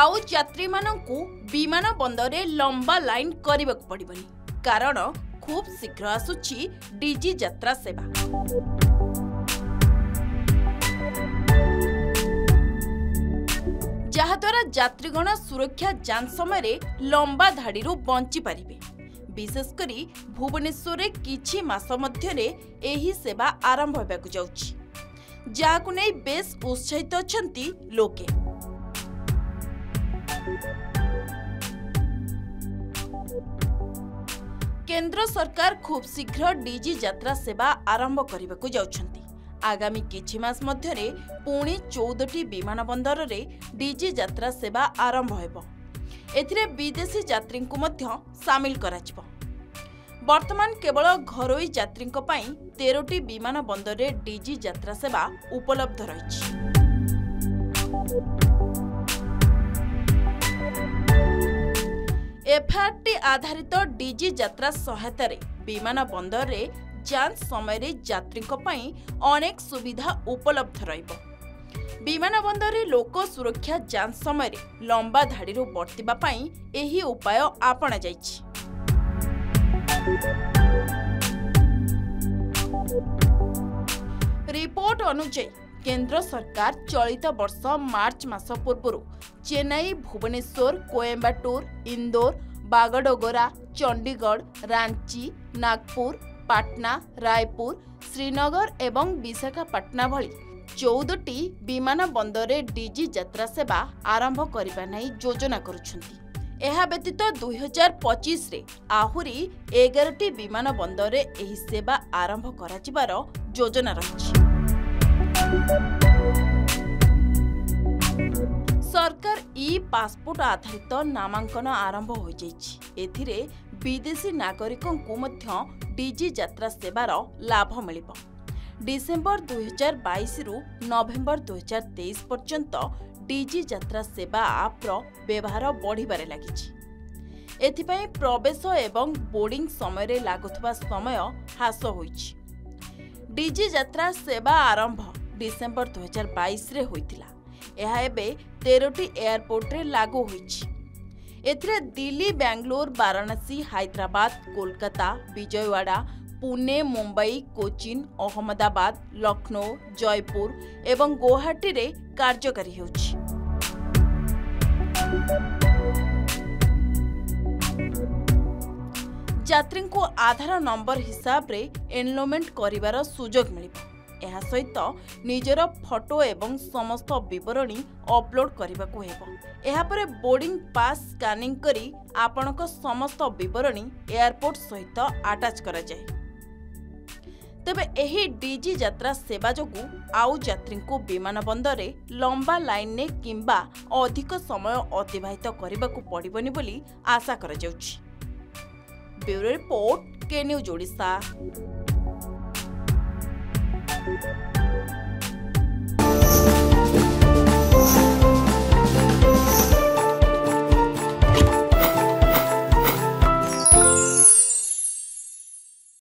ଆଉ ଯାତ୍ରୀମାନଙ୍କୁ ବିମାନ ବନ୍ଦରରେ ଲମ୍ବା ଲାଇନ୍ କରିବାକୁ ପଡ଼ିବନି। କାରଣ ଖୁବ୍ ଶୀଘ୍ର ଆସୁଛି ଡିଜି ଯାତ୍ରା ସେବା। ଯାହାଦ୍ୱାରା ଯାତ୍ରୀଗଣ ସୁରକ୍ଷା ଯାଞ୍ଚ ସମୟରେ ଲମ୍ବା ଧାଡ଼ିରୁ ବଞ୍ଚିପାରିବେ ବିଶେଷ କରି ଭୁବନେଶ୍ୱରରେ କିଛି ମାସ ମଧ୍ୟରେ ଏହି ସେବା ଆରମ୍ଭ ହେବାକୁ ଯାଉଛି। ଯାହାକୁ ନେଇ ବେଶ୍ ଉତ୍ସାହିତ ଅଛନ୍ତି ଲୋକେ। କେନ୍ଦ୍ର ସରକାର ଖୁବ୍ ଶୀଘ୍ର ଡିଜି ଯାତ୍ରା ସେବା ଆରମ୍ଭ କରିବାକୁ ଯାଉଛନ୍ତି ଆଗାମୀ କିଛି ମାସ ମଧ୍ୟରେ ପୁଣି ଚଉଦଟି ବିମାନ ବନ୍ଦରରେ ଡିଜି ଯାତ୍ରା ସେବା ଆରମ୍ଭ ହେବ ଏଥିରେ ବିଦେଶୀ ଯାତ୍ରୀଙ୍କୁ ମଧ୍ୟ ସାମିଲ କରାଯିବ ବର୍ତ୍ତମାନ କେବଳ ଘରୋଇ ଯାତ୍ରୀଙ୍କ ପାଇଁ ତେରଟି ବିମାନ ବନ୍ଦରରେ ଡିଜି ଯାତ୍ରା ସେବା ଉପଲବ୍ଧ ରହିଛି ଏଫ୍ଆର୍ଟି ଆଧାରିତ ଡିଜି ଯାତ୍ରା ସହାୟତାରେ ବିମାନ ବନ୍ଦରରେ ଯାଞ୍ଚ ସମୟରେ ଯାତ୍ରୀଙ୍କ ପାଇଁ ଅନେକ ସୁବିଧା ଉପଲବ୍ଧ ରହିବ। ବିମାନ ବନ୍ଦରରେ ଲୋକ ସୁରକ୍ଷା ଯାଞ୍ଚ ସମୟରେ ଲମ୍ବା ଧାଡ଼ିରୁ ବର୍ତ୍ତିବା ପାଇଁ ଏହି ଉପାୟ ଆପଣାଯାଇଛି। ରିପୋର୍ଟ ଅନୁଯାୟୀ କେନ୍ଦ୍ର ସରକାର ଚଳିତ ବର୍ଷ ମାର୍ଚ୍ଚ ମାସ ପୂର୍ବରୁ ଚେନ୍ନାଇ ଭୁବନେଶ୍ୱର କୋଏମ୍ବାଟୁର ଇନ୍ଦୋର ବାଗଡୋଗରା ଚଣ୍ଡିଗଡ଼ ରାଞ୍ଚି ନାଗପୁର ପାଟନା ରାୟପୁର ଶ୍ରୀନଗର ଏବଂ ବିଶାଖାପାଟନା ଭଳି ଚଉଦଟି ବିମାନ ବନ୍ଦରରେ ଡିଜି ଯାତ୍ରା ସେବା ଆରମ୍ଭ କରିବା ନେଇ ଯୋଜନା କରୁଛନ୍ତି। ଏହା ବ୍ୟତୀତ ଦୁଇହଜାର ପଚିଶରେ ଆହୁରି ଏଗାରଟି ବିମାନ ବନ୍ଦରରେ ଏହି ସେବା ଆରମ୍ଭ କରାଯିବାର ଯୋଜନା ରହିଛି। ସରକାର ଇ ପାସପୋର୍ଟ ଆଧାରିତ ନାମାଙ୍କନ ଆରମ୍ଭ ହୋଇଯାଇଛି। ଏଥିରେ ବିଦେଶୀ ନାଗରିକଙ୍କୁ ମଧ୍ୟ ଡିଜି ଯାତ୍ରା ସେବାର ଲାଭ ମିଳିବ। ଡିସେମ୍ବର ଦୁଇହଜାର ବାଇଶରୁ ନଭେମ୍ବର ଦୁଇହଜାର ତେଇଶ ପର୍ଯ୍ୟନ୍ତ ଡିଜି ଯାତ୍ରା ସେବା ଆପ୍ର ବ୍ୟବହାର ବଢ଼ିବାରେ ଲାଗିଛି। ଏଥିପାଇଁ ପ୍ରବେଶ ଏବଂ ବୋର୍ଡିଂ ସମୟରେ ଲାଗୁଥିବା ସମୟ ହ୍ରାସ ହୋଇଛି। ଡିଜି ଯାତ୍ରା ସେବା ଆରମ୍ଭ ଡିସେମ୍ବର ଦୁଇହଜାର ବାଇଶରେ ହୋଇଥିଲା। ଏହା ଏବେ ତେରଟି ଏୟାରପୋର୍ଟରେ ଲାଗୁ ହୋଇଛି। ଏଥିରେ ଦିଲ୍ଲୀ ବାଙ୍ଗାଲୋର ବାରାଣସୀ ହାଇଦ୍ରାବାଦ କୋଲକାତା ବିଜୟୱାଡା ପୁନେ ମୁମ୍ବାଇ କୋଚିନ୍ ଅହମ୍ମଦାବାଦ ଲକ୍ଷ୍ନୌ ଜୟପୁର ଏବଂ ଗୌହାଟୀରେ କାର୍ଯ୍ୟକାରୀ ହେଉଛି। ଯାତ୍ରୀଙ୍କୁ ଆଧାର ନମ୍ବର ହିସାବରେ ଏନରୋଲମେଣ୍ଟ କରିବାର ସୁଯୋଗ ମିଳିବ। ଏହା ସହିତ ନିଜର ଫଟୋ ଏବଂ ସମସ୍ତ ବିବରଣୀ ଅପଲୋଡ୍ କରିବାକୁ ହେବ। ଏହାପରେ ବୋର୍ଡିଂ ପାସ୍ ସ୍କାନିଂ କରି ଆପଣଙ୍କ ସମସ୍ତ ବିବରଣୀ ଏୟାରପୋର୍ଟ ସହିତ ଆଟାଚ୍ କରାଯାଏ। ତେବେ ଏହି ଡିଜି ଯାତ୍ରା ସେବା ଯୋଗୁଁ ଆଉ ଯାତ୍ରୀଙ୍କୁ ବିମାନ ବନ୍ଦରରେ ଲମ୍ବା ଲାଇନ୍ରେ କିମ୍ବା ଅଧିକ ସମୟ ଅତିବାହିତ କରିବାକୁ ପଡ଼ିବନି ବୋଲି ଆଶା କରାଯାଉଛି। Bureau report K news Odisha. you.